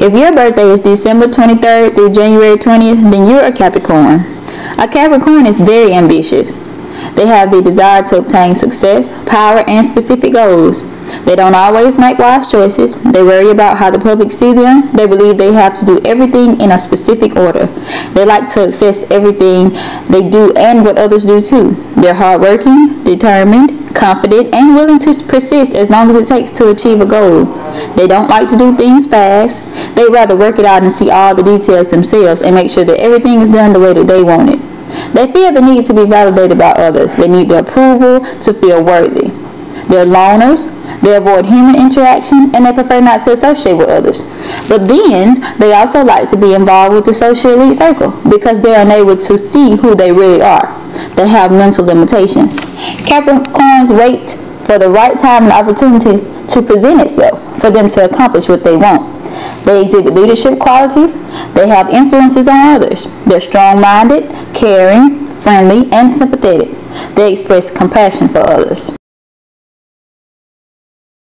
If your birthday is December 23rd through January 20th, then you're a Capricorn. A Capricorn is very ambitious. They have the desire to obtain success, power, and specific goals. They don't always make wise choices. They worry about how the public see them. They believe they have to do everything in a specific order. They like to access everything they do and what others do too. They're hardworking, determined, confident, and willing to persist as long as it takes to achieve a goal. They don't like to do things fast. They rather work it out and see all the details themselves and make sure that everything is done the way that they want it. They feel the need to be validated by others. They need the approval to feel worthy. They're loners, they avoid human interaction, and they prefer not to associate with others. But then, they also like to be involved with the social elite circle because they're unable to see who they really are. They have mental limitations. Capricorns wait for the right time and opportunity to present itself for them to accomplish what they want. They exhibit leadership qualities. They have influences on others. They're strong-minded, caring, friendly, and sympathetic. They express compassion for others.